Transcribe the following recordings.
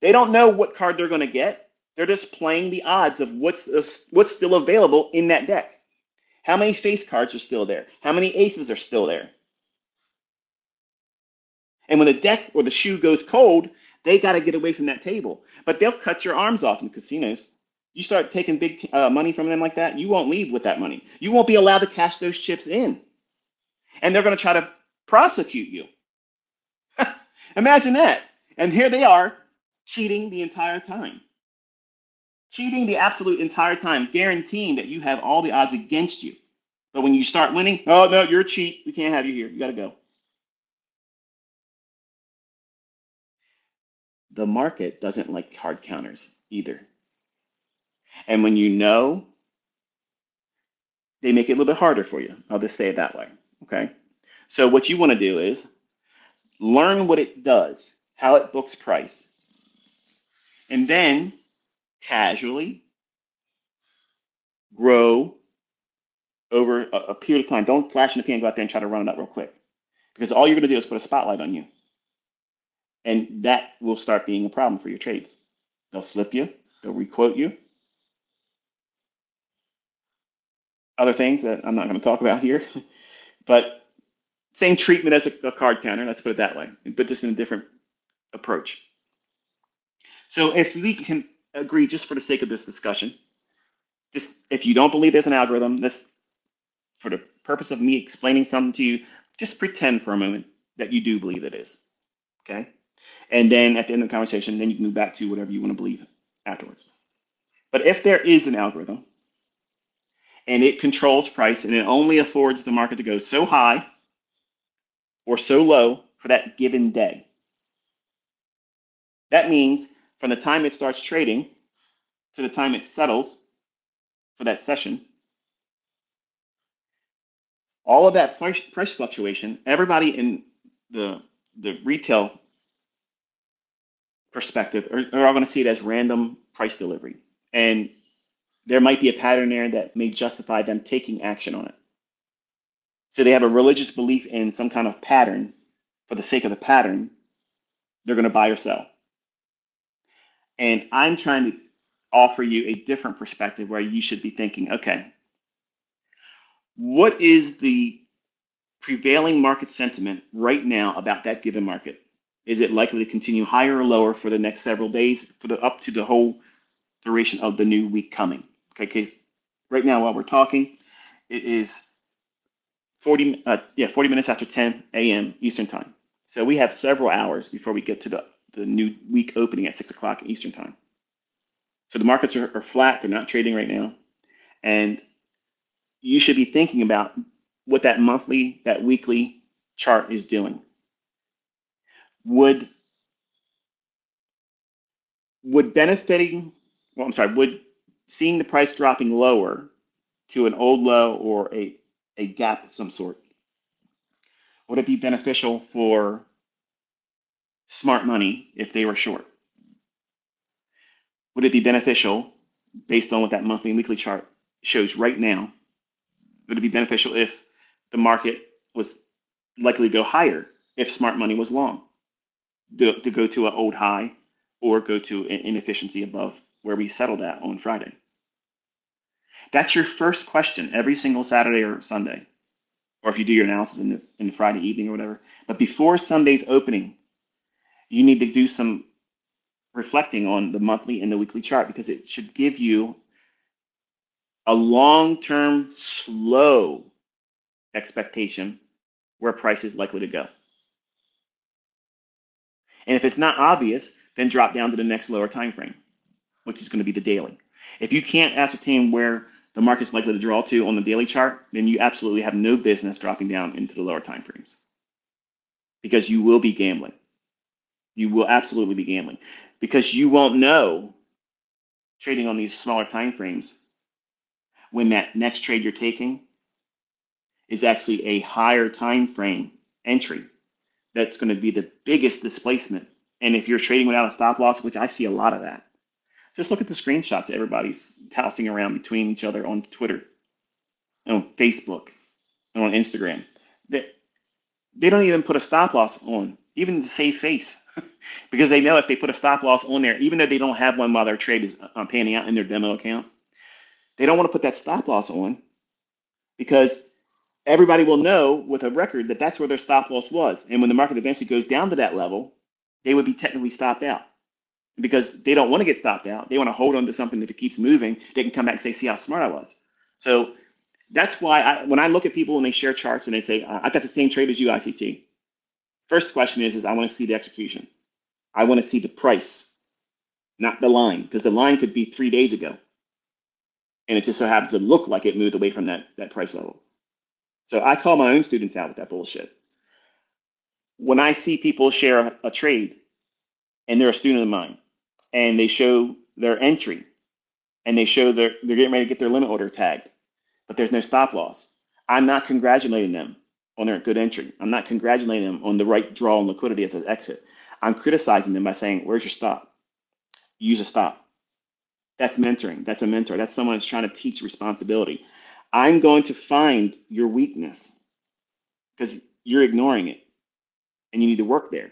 They don't know what card they're going to get. They're just playing the odds of what's what's still available in that deck. How many face cards are still there? How many aces are still there? And when the deck or the shoe goes cold, they got to get away from that table. But they'll cut your arms off in casinos. You start taking big uh, money from them like that, you won't leave with that money. You won't be allowed to cash those chips in. And they're going to try to prosecute you. Imagine that. And here they are cheating the entire time. Cheating the absolute entire time, guaranteeing that you have all the odds against you. But when you start winning, oh no, you're a cheat. We can't have you here. You got to go. The market doesn't like hard counters either. And when you know, they make it a little bit harder for you. I'll just say it that way. Okay. So what you want to do is learn what it does, how it books price, and then casually grow over a, a period of time. Don't flash in the pan, go out there and try to run it up real quick. Because all you're going to do is put a spotlight on you. And that will start being a problem for your trades. They'll slip you, they'll requote you. Other things that I'm not going to talk about here, but same treatment as a, a card counter, let's put it that way, but just in a different approach. So if we can agree, just for the sake of this discussion, just if you don't believe there's an algorithm, this for the purpose of me explaining something to you, just pretend for a moment that you do believe it is. Okay? And then at the end of the conversation, then you can move back to whatever you want to believe afterwards. But if there is an algorithm and it controls price and it only affords the market to go so high or so low for that given day, that means from the time it starts trading to the time it settles for that session, all of that price, fluctuation, everybody in the the retail perspective are, are all going to see it as random price delivery. And there might be a pattern there that may justify them taking action on it. So they have a religious belief in some kind of pattern. For the sake of the pattern, they're going to buy or sell. And I'm trying to offer you a different perspective where you should be thinking, okay, what is the prevailing market sentiment right now about that given market? Is it likely to continue higher or lower for the next several days, for the up to the whole duration of the new week coming? Okay, because right now while we're talking, it is 40 uh, yeah 40 minutes after 10 a.m. Eastern time. So we have several hours before we get to the, the new week opening at six o'clock Eastern time. So the markets are, are flat; they're not trading right now, and you should be thinking about what that monthly, that weekly chart is doing. Would would benefiting well i'm sorry would seeing the price dropping lower to an old low or a, a gap of some sort would it be beneficial for smart money if they were short would it be beneficial based on what that monthly and weekly chart shows right now would it be beneficial if the market was likely to go higher if smart money was long to, to go to an old high or go to an inefficiency above where we settled at on Friday? That's your first question every single Saturday or Sunday, or if you do your analysis in the, in the Friday evening or whatever. But before Sunday's opening, you need to do some reflecting on the monthly and the weekly chart because it should give you a long term, slow expectation where price is likely to go. And if it's not obvious, then drop down to the next lower time frame, which is going to be the daily. If you can't ascertain where the market's likely to draw to on the daily chart, then you absolutely have no business dropping down into the lower time frames because you will be gambling. You will absolutely be gambling because you won't know trading on these smaller time frames when that next trade you're taking is actually a higher time frame entry that's going to be the biggest displacement. And if you're trading without a stop loss, which I see a lot of that, just look at the screenshots everybody's tossing around between each other on Twitter, on Facebook, and on Instagram. They, they don't even put a stop loss on, even to save face. because they know if they put a stop loss on there, even though they don't have one while their trade is uh, panning out in their demo account, they don't want to put that stop loss on because everybody will know with a record that that's where their stop loss was. And when the market eventually goes down to that level, they would be technically stopped out because they don't want to get stopped out. They want to hold on to something if it keeps moving, they can come back and say, see how smart I was. So that's why I, when I look at people and they share charts and they say, I've got the same trade as you, ICT. First question is, is I want to see the execution. I want to see the price, not the line, because the line could be three days ago. And it just so happens to look like it moved away from that, that price level. So I call my own students out with that bullshit. When I see people share a, a trade and they're a student of mine and they show their entry and they show their, they're getting ready to get their limit order tagged, but there's no stop loss. I'm not congratulating them on their good entry. I'm not congratulating them on the right draw and liquidity as an exit. I'm criticizing them by saying, where's your stop? Use a stop. That's mentoring. That's a mentor. That's someone who's trying to teach responsibility. I'm going to find your weakness because you're ignoring it and you need to work there.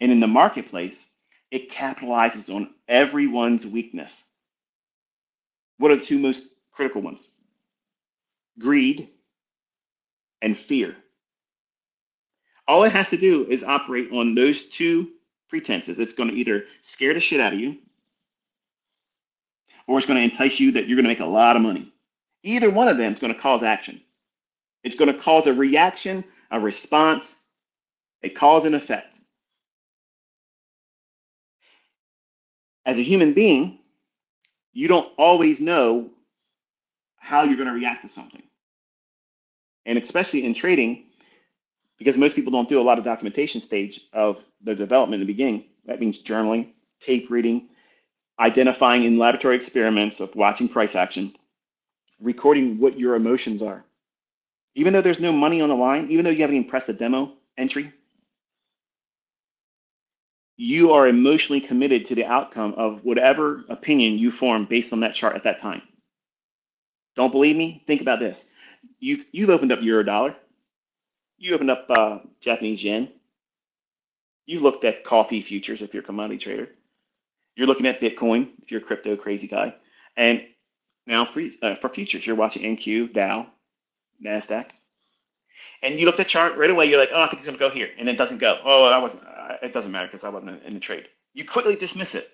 And in the marketplace, it capitalizes on everyone's weakness. What are the two most critical ones? Greed and fear. All it has to do is operate on those two pretenses. It's going to either scare the shit out of you or it's going to entice you that you're going to make a lot of money. Either one of them is going to cause action. It's going to cause a reaction, a response, a cause and effect. As a human being, you don't always know how you're going to react to something. And especially in trading, because most people don't do a lot of documentation stage of the development in the beginning. That means journaling, tape reading, identifying in laboratory experiments of watching price action, recording what your emotions are. Even though there's no money on the line, even though you haven't even pressed the demo entry, you are emotionally committed to the outcome of whatever opinion you form based on that chart at that time. Don't believe me? Think about this. You've, you've opened up Eurodollar you opened up uh, Japanese yen. You've looked at coffee futures if you're a commodity trader. You're looking at Bitcoin if you're a crypto crazy guy. And now for, uh, for futures, you're watching NQ, Dow, NASDAQ. And you look at the chart right away, you're like, oh, I think it's going to go here. And it doesn't go. Oh, I wasn't, uh, it doesn't matter because I wasn't in the trade. You quickly dismiss it.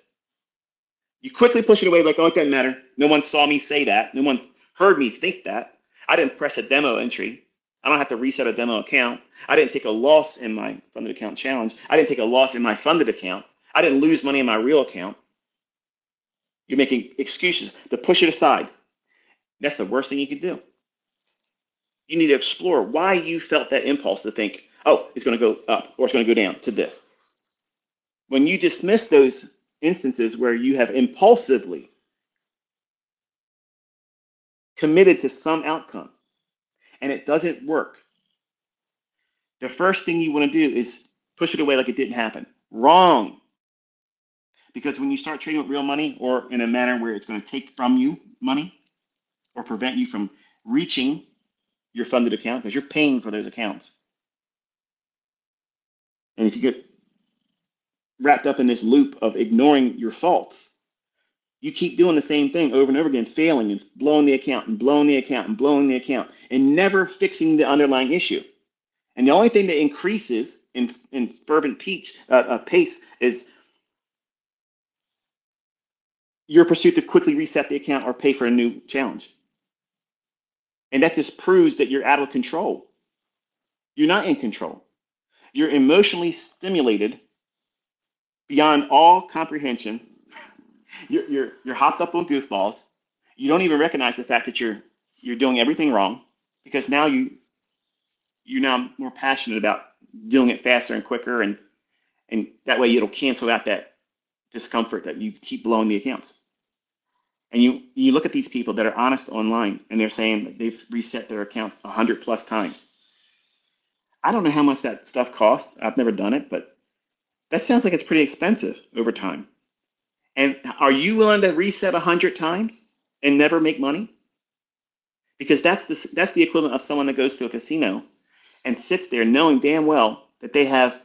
You quickly push it away like, oh, it doesn't matter. No one saw me say that. No one heard me think that. I didn't press a demo entry. I don't have to reset a demo account. I didn't take a loss in my funded account challenge. I didn't take a loss in my funded account. I didn't lose money in my real account. You're making excuses to push it aside. That's the worst thing you can do. You need to explore why you felt that impulse to think, oh, it's going to go up or it's going to go down to this. When you dismiss those instances where you have impulsively committed to some outcome, and it doesn't work, the first thing you want to do is push it away like it didn't happen. Wrong. Because when you start trading with real money or in a manner where it's going to take from you money or prevent you from reaching your funded account because you're paying for those accounts. And if you get wrapped up in this loop of ignoring your faults, you keep doing the same thing over and over again, failing and blowing the account and blowing the account and blowing the account and never fixing the underlying issue. And the only thing that increases in, in fervent peach, uh, uh, pace is your pursuit to quickly reset the account or pay for a new challenge. And that just proves that you're out of control. You're not in control. You're emotionally stimulated beyond all comprehension you're, you're, you're hopped up on goofballs. You don't even recognize the fact that you're you're doing everything wrong because now you you're now more passionate about doing it faster and quicker and and that way it'll cancel out that discomfort that you keep blowing the accounts. And you you look at these people that are honest online and they're saying that they've reset their account a hundred plus times. I don't know how much that stuff costs. I've never done it, but that sounds like it's pretty expensive over time. And are you willing to reset a hundred times and never make money? Because that's the, that's the equivalent of someone that goes to a casino and sits there knowing damn well that they have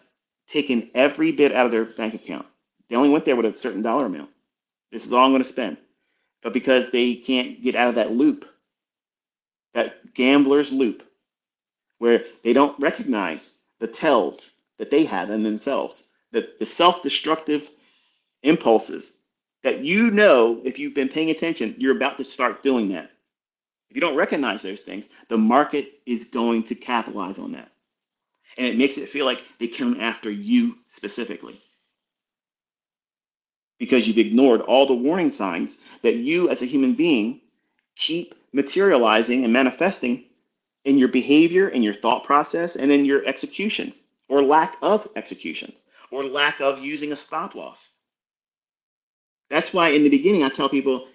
taken every bit out of their bank account. They only went there with a certain dollar amount. This is all I'm going to spend. But because they can't get out of that loop, that gambler's loop, where they don't recognize the tells that they have in themselves, the, the self destructive impulses that you know, if you've been paying attention, you're about to start doing that. If you don't recognize those things, the market is going to capitalize on that. And it makes it feel like they come after you specifically because you've ignored all the warning signs that you as a human being keep materializing and manifesting in your behavior, in your thought process, and in your executions or lack of executions or lack of using a stop loss. That's why in the beginning I tell people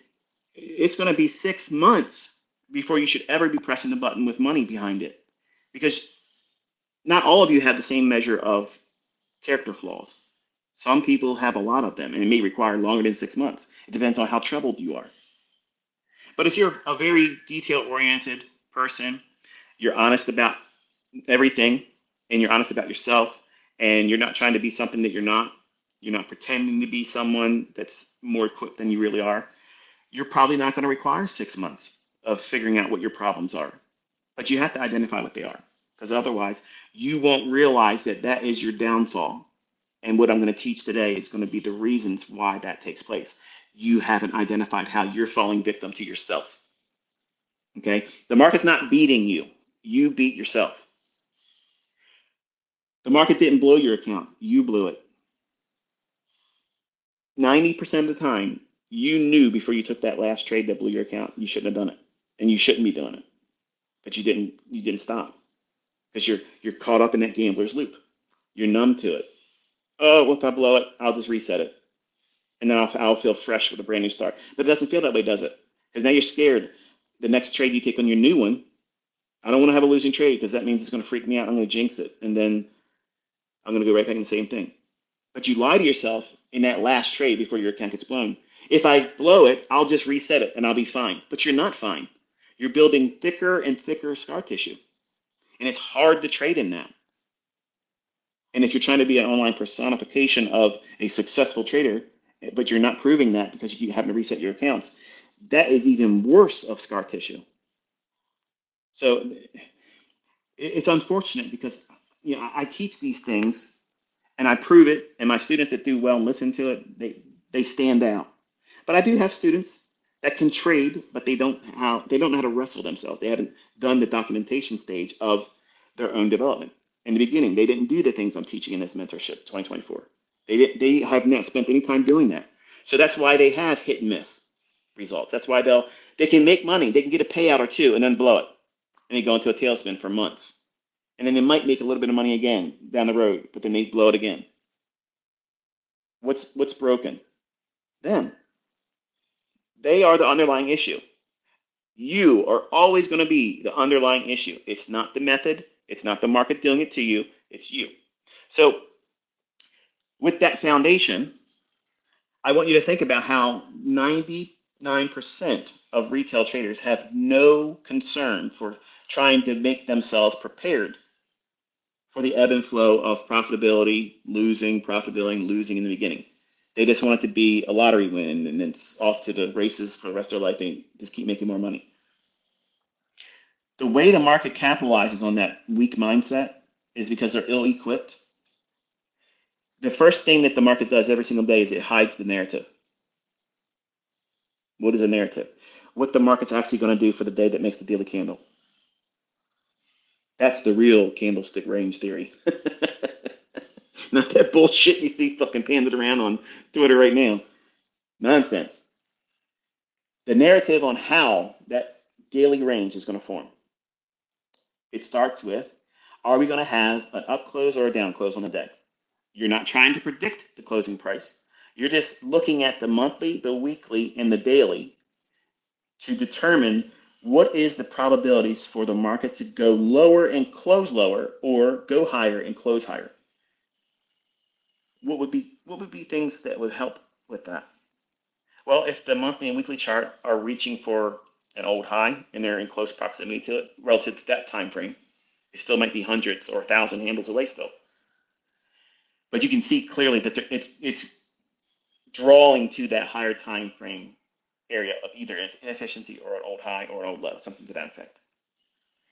it's going to be six months before you should ever be pressing the button with money behind it because not all of you have the same measure of character flaws. Some people have a lot of them, and it may require longer than six months. It depends on how troubled you are. But if you're a very detail oriented person, you're honest about everything, and you're honest about yourself, and you're not trying to be something that you're not, you're not pretending to be someone that's more equipped than you really are, you're probably not going to require six months of figuring out what your problems are. But you have to identify what they are, because otherwise, you won't realize that that is your downfall and what I'm going to teach today is going to be the reasons why that takes place. You haven't identified how you're falling victim to yourself. Okay? The market's not beating you, you beat yourself. The market didn't blow your account, you blew it. 90% of the time, you knew before you took that last trade that blew your account, you shouldn't have done it. And you shouldn't be doing it. But you didn't you didn't stop. Because you're you're caught up in that gambler's loop. You're numb to it oh, well, if I blow it, I'll just reset it. And then I'll, I'll feel fresh with a brand new start. But it doesn't feel that way, does it? Because now you're scared. The next trade you take on your new one, I don't want to have a losing trade because that means it's going to freak me out. I'm going to jinx it. And then I'm going to go right back in the same thing. But you lie to yourself in that last trade before your account gets blown. If I blow it, I'll just reset it and I'll be fine. But you're not fine. You're building thicker and thicker scar tissue. And it's hard to trade in that. And if you're trying to be an online personification of a successful trader, but you're not proving that because you happen to reset your accounts, that is even worse of scar tissue. So it's unfortunate because you know I teach these things and I prove it, and my students that do well and listen to it, they they stand out. But I do have students that can trade, but they don't how they don't know how to wrestle themselves. They haven't done the documentation stage of their own development in the beginning. They didn't do the things I'm teaching in this mentorship 2024. They didn't, they have not spent any time doing that. So that's why they have hit and miss results. That's why they'll they can make money, they can get a payout or two and then blow it. And they go into a tailspin for months. And then they might make a little bit of money again down the road, but then they blow it again. What's what's broken? Them. They are the underlying issue. You are always going to be the underlying issue. It's not the method, it's not the market doing it to you, it's you. So, with that foundation, I want you to think about how 99% of retail traders have no concern for trying to make themselves prepared for the ebb and flow of profitability, losing, profitability, losing in the beginning. They just want it to be a lottery win and it's off to the races for the rest of their life. They just keep making more money the way the market capitalizes on that weak mindset is because they're ill equipped. The first thing that the market does every single day is it hides the narrative. What is a narrative? What the market's actually going to do for the day that makes the daily candle. That's the real candlestick range theory. Not that bullshit you see fucking pandered around on Twitter right now. Nonsense. The narrative on how that daily range is going to form. It starts with Are we going to have an up close or a down close on the day? You're not trying to predict the closing price. You're just looking at the monthly, the weekly, and the daily to determine what is the probabilities for the market to go lower and close lower or go higher and close higher. What would be what would be things that would help with that? Well, if the monthly and weekly chart are reaching for an old high and they're in close proximity to it relative to that time frame. It still might be hundreds or a thousand handles away still. But you can see clearly that it's it's drawing to that higher time frame area of either inefficiency or an old high or an old low, something to that effect.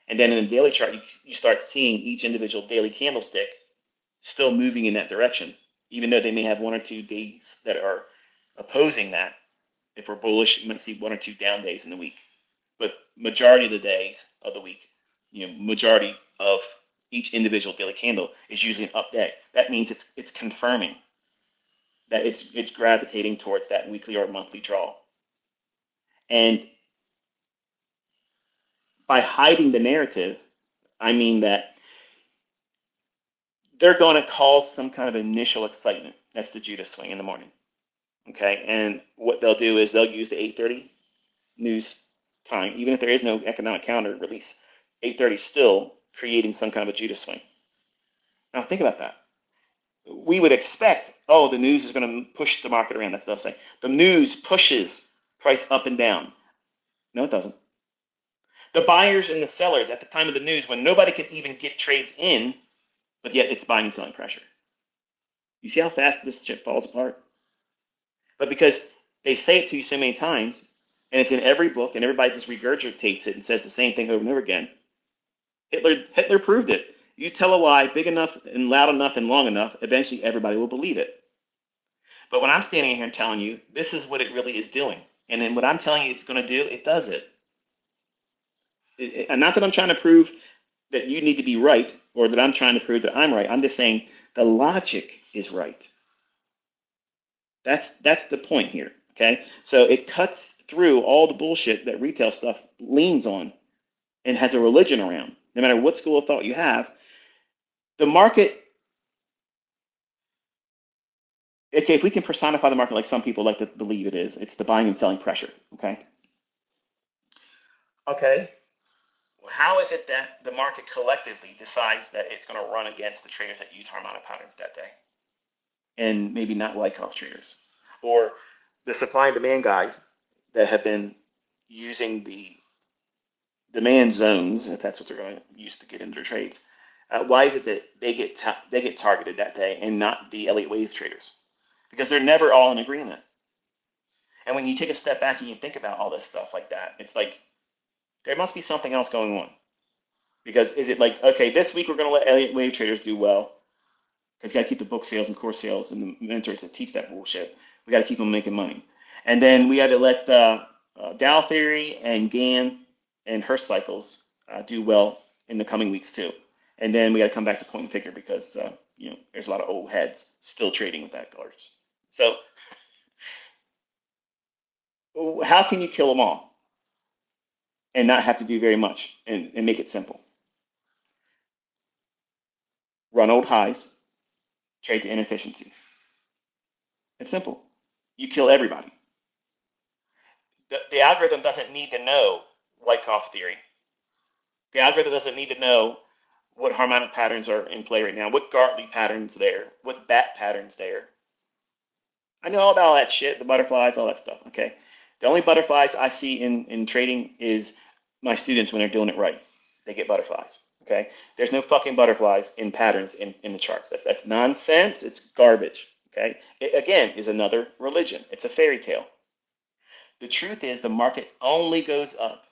And then in a daily chart, you, you start seeing each individual daily candlestick still moving in that direction, even though they may have one or two days that are opposing that. If we're bullish, you might see one or two down days in the week. But majority of the days of the week, you know, majority of each individual daily candle is usually an up day. That means it's it's confirming that it's it's gravitating towards that weekly or monthly draw. And by hiding the narrative, I mean that they're going to cause some kind of initial excitement. That's the Judas swing in the morning. Okay, and what they'll do is they'll use the 8:30 news time, even if there is no economic calendar release. 8:30 still creating some kind of a Judas swing. Now think about that. We would expect, oh, the news is going to push the market around. That's what they'll say. The news pushes price up and down. No, it doesn't. The buyers and the sellers at the time of the news, when nobody can even get trades in, but yet it's buying and selling pressure. You see how fast this shit falls apart? But because they say it to you so many times, and it's in every book, and everybody just regurgitates it and says the same thing over and over again, Hitler Hitler proved it. You tell a lie big enough and loud enough and long enough, eventually everybody will believe it. But when I'm standing here and telling you this is what it really is doing, and then what I'm telling you it's going to do, it does it. it. And not that I'm trying to prove that you need to be right or that I'm trying to prove that I'm right. I'm just saying the logic is right. That's that's the point here. Okay, so it cuts through all the bullshit that retail stuff leans on and has a religion around no matter what school of thought you have, the market, okay, if we can personify the market like some people like to believe it is, it's the buying and selling pressure, okay? Okay, well, how is it that the market collectively decides that it's going to run against the traders that use harmonic patterns that day? And maybe not Wyckoff traders. Or the supply and demand guys that have been using the demand zones, if that's what they're going to use to get into their trades, uh, why is it that they get ta- they get targeted that day and not the Elliott Wave traders? Because they're never all in agreement. And when you take a step back and you think about all this stuff like that, it's like there must be something else going on. Because is it like okay, this week we're going to let Elliott Wave traders do well because you got to keep the book sales and course sales and the mentors that teach that bullshit. We got to keep them making money, and then we got to let the uh, Dow theory and Gann and Hurst cycles uh, do well in the coming weeks too. And then we got to come back to point and figure because uh, you know there's a lot of old heads still trading with that colors. So how can you kill them all and not have to do very much and, and make it simple? Run old highs, trade the inefficiencies. It's simple. You kill everybody. The, the algorithm doesn't need to know Wyckoff theory. The algorithm doesn't need to know what harmonic patterns are in play right now, what Gartley patterns there, what bat patterns there. I know all about all that shit, the butterflies, all that stuff. Okay. The only butterflies I see in, in trading is my students when they're doing it right. They get butterflies. Okay. There's no fucking butterflies in patterns in, in the charts. That's that's nonsense. It's garbage. Okay. It again is another religion. It's a fairy tale. The truth is the market only goes up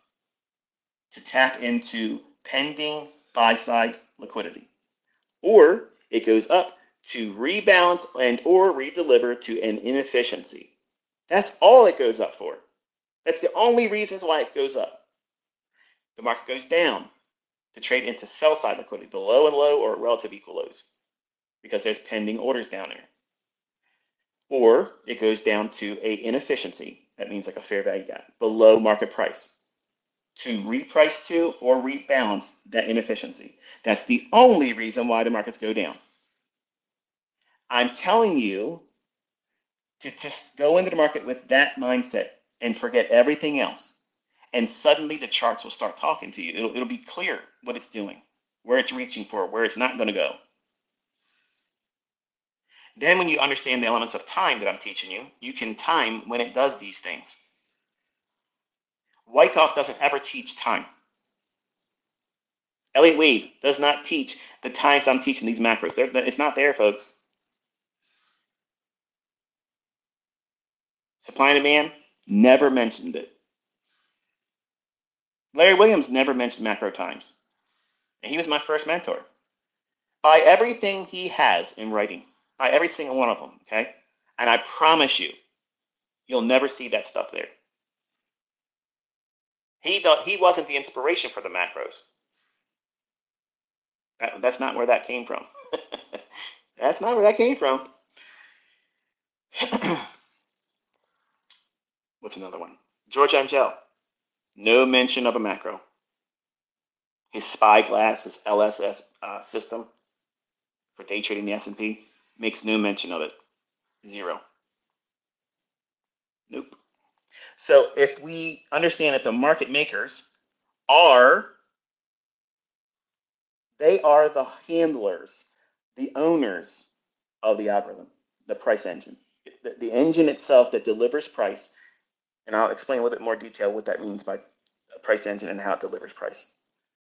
to tap into pending buy side liquidity. Or it goes up to rebalance and or redeliver to an inefficiency. That's all it goes up for. That's the only reasons why it goes up. The market goes down to trade into sell side liquidity, below and low or relative equal lows, because there's pending orders down there. Or it goes down to a inefficiency. That means like a fair value gap below market price to reprice to or rebalance that inefficiency. That's the only reason why the markets go down. I'm telling you to just go into the market with that mindset and forget everything else. And suddenly the charts will start talking to you. It'll, it'll be clear what it's doing, where it's reaching for, where it's not going to go. Then, when you understand the elements of time that I'm teaching you, you can time when it does these things. Wyckoff doesn't ever teach time. Elliott Wave does not teach the times I'm teaching these macros. They're, it's not there, folks. Supply and demand, never mentioned it. Larry Williams never mentioned macro times. And he was my first mentor. Buy everything he has in writing. Buy every single one of them, okay? And I promise you, you'll never see that stuff there. He thought he wasn't the inspiration for the macros. That, that's not where that came from. that's not where that came from. What's another one? George Angell. No mention of a macro. His spyglass, his LSS uh, system for day trading the S&P makes no mention of it. Zero. Nope. So if we understand that the market makers are they are the handlers, the owners of the algorithm, the price engine. The, the engine itself that delivers price, and I'll explain a little bit more detail what that means by price engine and how it delivers price.